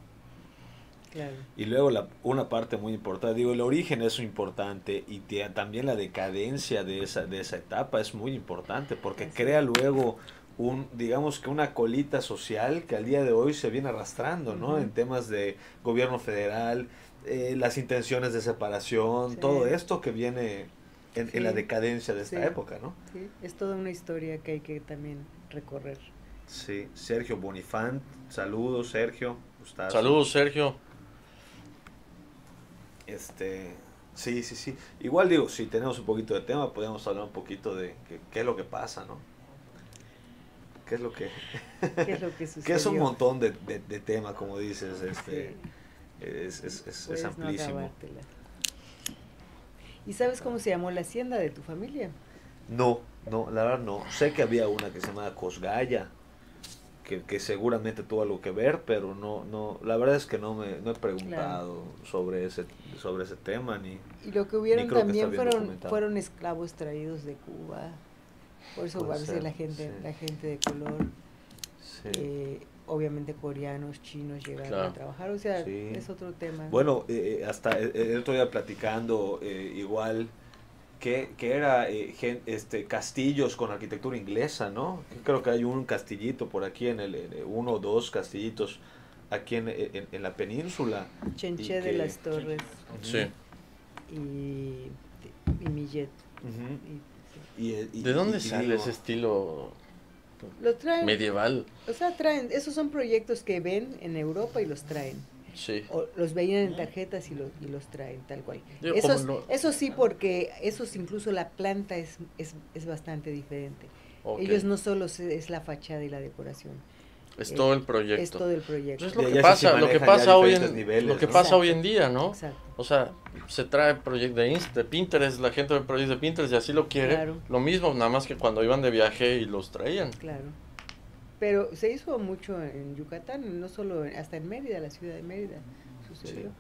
Claro. Y luego la, una parte muy importante, digo, el origen es importante y también la decadencia de esa, de esa etapa es muy importante porque crea luego un, digamos que una colita social que al día de hoy se viene arrastrando, ¿no? En temas de gobierno federal, eh, las intenciones de separación, todo esto que viene en, la decadencia de esta época, ¿no? Sí, es toda una historia que hay que también recorrer. Sí, Sergio Bonifant, saludos Sergio, Saludos Sergio. Este, sí, sí, sí. Igual digo, si tenemos un poquito de tema, podemos hablar un poquito de qué, es lo que pasa, ¿no? ¿Qué es lo que... ¿Qué es lo que sucede? que es un montón de, de, de tema, como dices, este es, es, es, amplísimo. ¿Y sabes cómo se llamó la hacienda de tu familia? No, no, la verdad no. Sé que había una que se llamaba Cosgaya, que, que, seguramente tuvo algo que ver, pero no, no, la verdad es que no me no he preguntado sobre ese, sobre ese tema ni. Y lo que hubieron también fueron, fueron esclavos traídos de Cuba. Por eso a ser la gente, la gente de color. Eh, obviamente coreanos, chinos llegaron a trabajar, o sea, es otro tema. Bueno, eh, eh, hasta el otro día platicando, eh, igual, que, que era este castillos con arquitectura inglesa, ¿no? Creo que hay un castillito por aquí, en el uno o dos castillitos aquí en, en, la península. Chenché de las Torres. Sí. Y, y Millet. ¿De dónde sale ese estilo medieval? O sea, traen, esos son proyectos que ven en Europa y los traen. Sí. O los veían en tarjetas y, y los traen, tal cual. eso sí, porque esos incluso la planta es, es, es bastante diferente. Ellos no solo es la fachada y la decoración es todo el proyecto. Es todo el proyecto. es lo que pasa, lo que pasa hoy en lo que pasa hoy en día, ¿no? O sea, se trae proyecto de, de, Pinterest, la gente ve proyectos de Pinterest y así lo quiere. Lo mismo, nada más que cuando iban de viaje y los traían. Claro. Pero se hizo mucho en Yucatán, no solo hasta en Mérida, la ciudad de Mérida sucedió.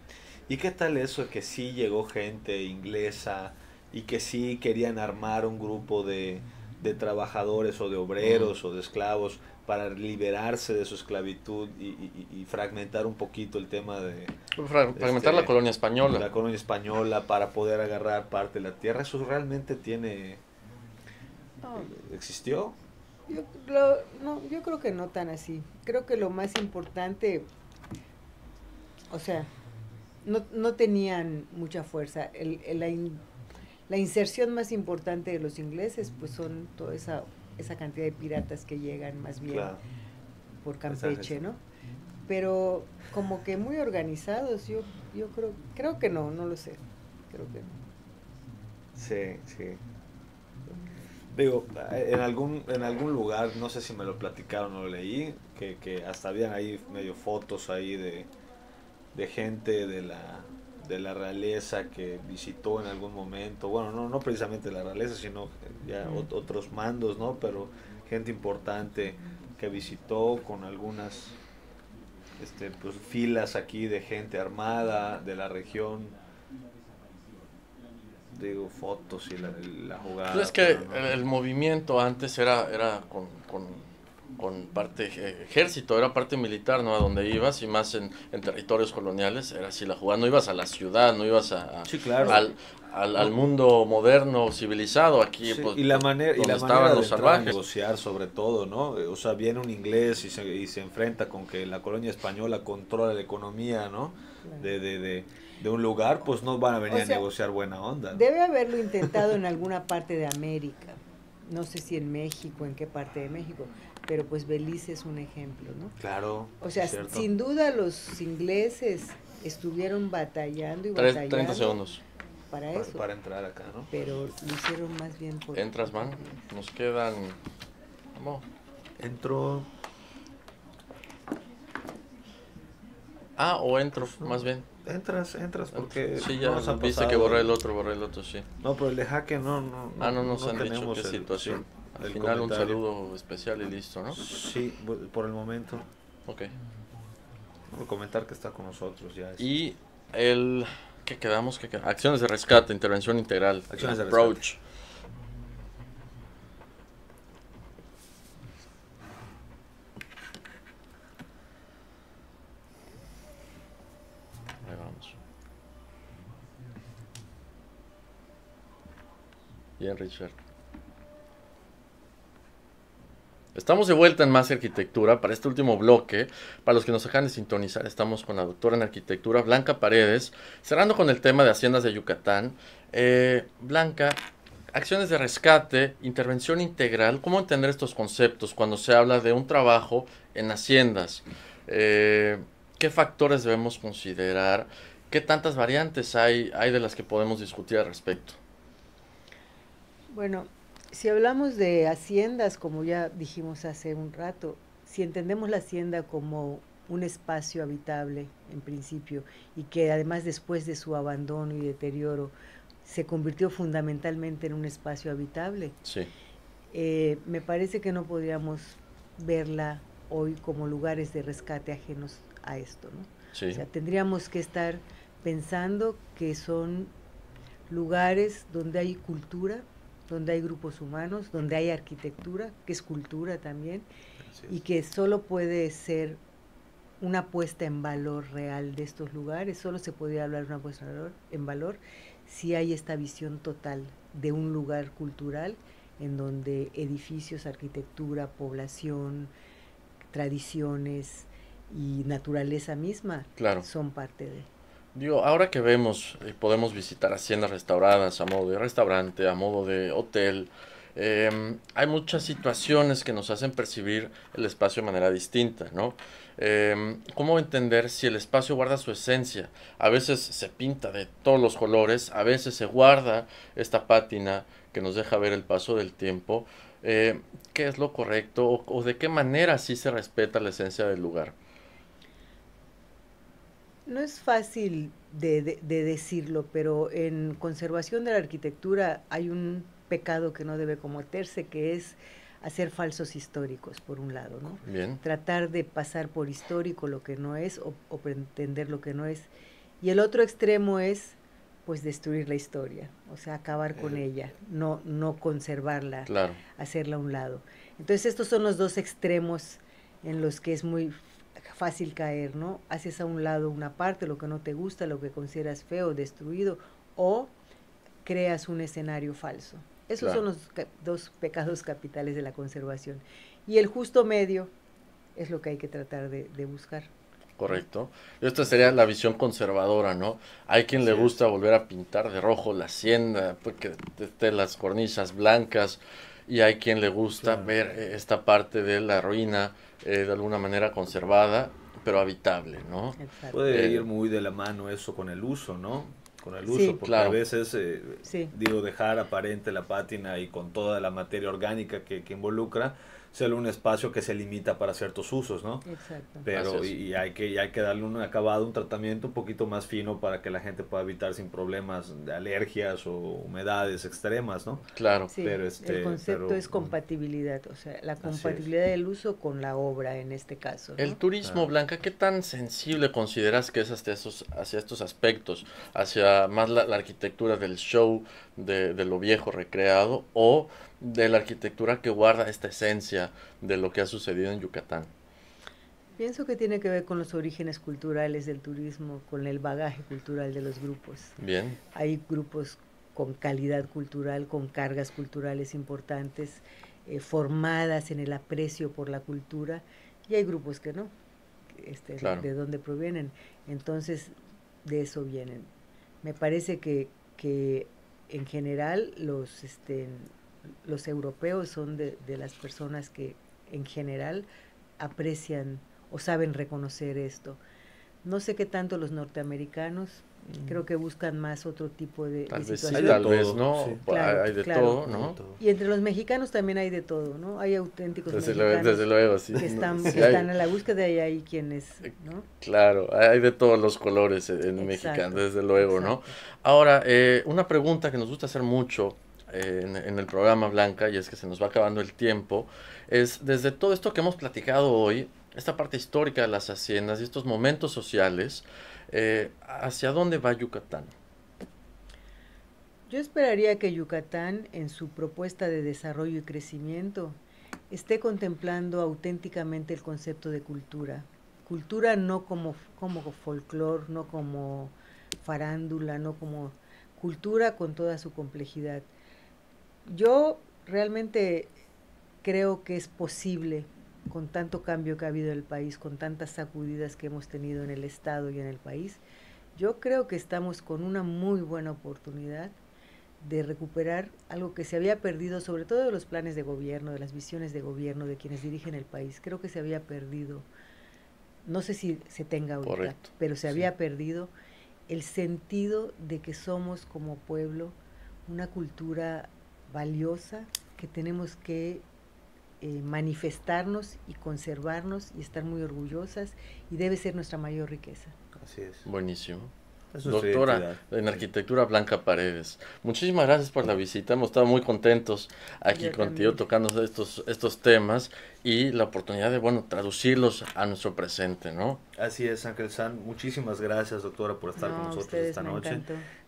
¿Y qué tal eso que sí llegó gente inglesa y que sí querían armar un grupo de, de trabajadores o de obreros o de esclavos? Para liberarse de su esclavitud y, fragmentar un poquito el tema de... Fragmentar la este, colonia española. La colonia española para poder agarrar parte de la tierra. ¿Eso realmente tiene... ¿Existió? Yo, no, yo creo que no tan así. Creo que lo más importante, o sea, no, no tenían mucha fuerza. El, la, la inserción más importante de los ingleses, pues son toda esa esa cantidad de piratas que llegan más bien por Campeche, ¿no? Pero como que muy organizados, yo, yo creo, creo que no, no lo sé, creo que no. Sí, sí. Digo, en algún, en algún lugar, no sé si me lo platicaron o lo leí, que, que hasta habían ahí medio fotos ahí de, de gente de la, de la realeza que visitó en algún momento, bueno, no, no precisamente la realeza, sino ya otros mandos, ¿no? Pero gente importante que visitó con algunas este, pues, filas aquí de gente armada de la región. Digo, fotos y la, jugada. Pues es que el, movimiento antes era, era con con parte ejército, era parte militar, ¿no? A donde ibas y más en, territorios coloniales, era así la jugada, no ibas a la ciudad, no ibas a, al, al, mundo moderno, civilizado, aquí pues, y la manera, y la manera los salvajes. negociar sobre todo, ¿no? O sea, viene un inglés y se, y se enfrenta con que la colonia española controla la economía, ¿no? De, de, de, de un lugar, pues no van a venir a negociar buena onda. Debe haberlo intentado en alguna parte de América, no sé si en México, en qué parte de México, pero pues Belice es un ejemplo, ¿no? Claro. O sea, sin duda los ingleses estuvieron batallando y batallando. 30 segundos. Para eso. Para, entrar acá, ¿no? Pero lo hicieron más bien por... Entras, man. Nos quedan... ¿Cómo? Entro... Ah, o entro, más bien. Entras, entras, porque... Sí, ya nos viste que borré el otro, borré el otro, sí. No, pero el de jaque no, no, Ah, no nos han dicho qué situación. Al final un saludo especial y listo, ¿no? Sí, por el momento. Ok. A comentar que está con nosotros ya. Y el... ¿Qué quedamos? ¿Qué quedamos? Acciones de rescate, intervención integral. Acciones de approach. Ahí vamos. Bien, Richard. Estamos de vuelta en Más Arquitectura para este último bloque. Para los que nos acaban de sintonizar, estamos con la doctora en arquitectura Blanca Paredes, cerrando con el tema de Haciendas de Yucatán. Eh, Blanca, acciones de rescate, intervención integral, ¿cómo entender estos conceptos cuando se habla de un trabajo en haciendas? Eh, ¿Qué factores debemos considerar? ¿Qué tantas variantes hay, hay de las que podemos discutir al respecto? Bueno, si hablamos de haciendas, como ya dijimos hace un rato, si entendemos la hacienda como un espacio habitable en principio y que además después de su abandono y deterioro se convirtió fundamentalmente en un espacio habitable, eh, me parece que no podríamos verla hoy como lugares de rescate ajenos a esto. ¿no? O sea, tendríamos que estar pensando que son lugares donde hay cultura, donde hay grupos humanos, donde hay arquitectura, que es cultura también, y que solo puede ser una puesta en valor real de estos lugares, solo se podría hablar de una puesta en valor, en valor si hay esta visión total de un lugar cultural en donde edificios, arquitectura, población, tradiciones y naturaleza misma son parte de. Digo, ahora que vemos y podemos visitar haciendas restauradas a modo de restaurante, a modo de hotel, em, hay muchas situaciones que nos hacen percibir el espacio de manera distinta, ¿no? Em, ¿Cómo entender si el espacio guarda su esencia? A veces se pinta de todos los colores, a veces se guarda esta pátina que nos deja ver el paso del tiempo. Eh, ¿Qué es lo correcto o, o de qué manera sí se respeta la esencia del lugar? No es fácil de, decirlo, pero en conservación de la arquitectura hay un pecado que no debe cometerse, que es hacer falsos históricos, por un lado, ¿no? Tratar de pasar por histórico lo que no es o, pretender lo que no es. Y el otro extremo es, pues, destruir la historia, o sea, acabar con eh. ella, no, no conservarla, hacerla a un lado. Entonces, estos son los dos extremos en los que es muy fácil caer, ¿no? Haces a un lado una parte, lo que no te gusta, lo que consideras feo, destruido, o creas un escenario falso. Esos son los dos pecados capitales de la conservación. Y el justo medio es lo que hay que tratar de, buscar. Correcto. Esta sería la visión conservadora, ¿no? Hay quien le gusta volver a pintar de rojo la hacienda, porque esté las cornisas blancas, y hay quien le gusta ver eh, esta parte de la ruina eh, de alguna manera conservada, pero habitable, ¿no? Puede eh, ir muy de la mano eso con el uso, ¿no? Con el uso, porque a veces, digo, dejar aparente la pátina y con toda la materia orgánica que, que involucra, ser un espacio que se limita para ciertos usos, ¿no? Exacto. Pero y, hay que hay que darle un acabado, un tratamiento un poquito más fino para que la gente pueda evitar sin problemas de alergias o humedades extremas, ¿no? Claro. pero este, el concepto es compatibilidad, o sea, la compatibilidad del uso con la obra en este caso. El turismo, Blanca, ¿qué tan sensible consideras que es hacia estos, hacia estos aspectos? Hacia más la, arquitectura del show, de, de lo viejo recreado o de la arquitectura que guarda esta esencia de lo que ha sucedido en Yucatán? Pienso que tiene que ver con los orígenes culturales del turismo, con el bagaje cultural de los grupos. Bien. Hay grupos con calidad cultural, con cargas culturales importantes, eh, formadas en el aprecio por la cultura, y hay grupos que no, este, de dónde provienen. Entonces, de eso vienen. Me parece que, que en general los, este, los europeos son de, de las personas que en general aprecian o saben reconocer esto. No sé qué tanto los norteamericanos, mm. creo que buscan más otro tipo de, tal vez tal vez no, hay de todo, ¿no? Y entre los mexicanos también hay de todo, ¿no? Hay auténticos desde mexicanos sí. que están, están en la búsqueda y hay quienes, ¿no? Claro, hay de todos los colores en México, desde luego, ¿no? Ahora, eh, una pregunta que nos gusta hacer mucho en, el programa Blanca, y es que se nos va acabando el tiempo, es desde todo esto que hemos platicado hoy, esta parte histórica de las haciendas y estos momentos sociales, eh, ¿hacia dónde va Yucatán? Yo esperaría que Yucatán, en su propuesta de desarrollo y crecimiento, esté contemplando auténticamente el concepto de cultura. Cultura no como, como folclore, no como farándula, no como cultura con toda su complejidad. Yo realmente creo que es posible, con tanto cambio que ha habido en el país, con tantas sacudidas que hemos tenido en el Estado y en el país, yo creo que estamos con una muy buena oportunidad de recuperar algo que se había perdido, sobre todo de los planes de gobierno, de las visiones de gobierno de quienes dirigen el país. Creo que se había perdido, no sé si se tenga ahorita, pero se había perdido el sentido de que somos como pueblo una cultura valiosa que tenemos que eh, manifestarnos y conservarnos y estar muy orgullosas y debe ser nuestra mayor riqueza. Así es. Buenísimo. doctora en arquitectura Blanca Paredes. Muchísimas gracias por la visita, hemos estado muy contentos aquí contigo tocando estos, estos temas y la oportunidad de, bueno, traducirlos a nuestro presente, ¿no? Así es, Ángel San, muchísimas gracias, doctora, por estar con nosotros esta noche.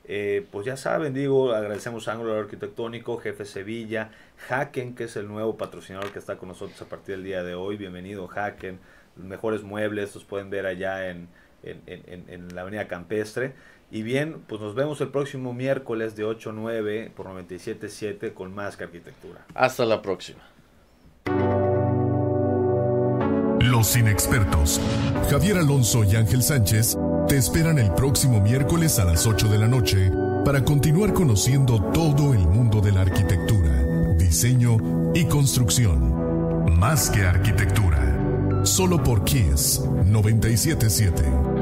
Eh, pues ya saben, digo, agradecemos a Ángulo Arquitectónico, Jefe Sevilla, Haken, que es el nuevo patrocinador que está con nosotros a partir del día de hoy. Bienvenido, Haken. Mejores muebles los pueden ver allá en, en, la Avenida Campestre. Y bien, pues nos vemos el próximo miércoles de 8 a 9 por 97.7 con más que arquitectura. Hasta la próxima. Los inexpertos, Javier Alonso y Ángel Sánchez, te esperan el próximo miércoles a las 8 de la noche para continuar conociendo todo el mundo de la arquitectura, diseño y construcción. Más que arquitectura. Solo por Kiss 977.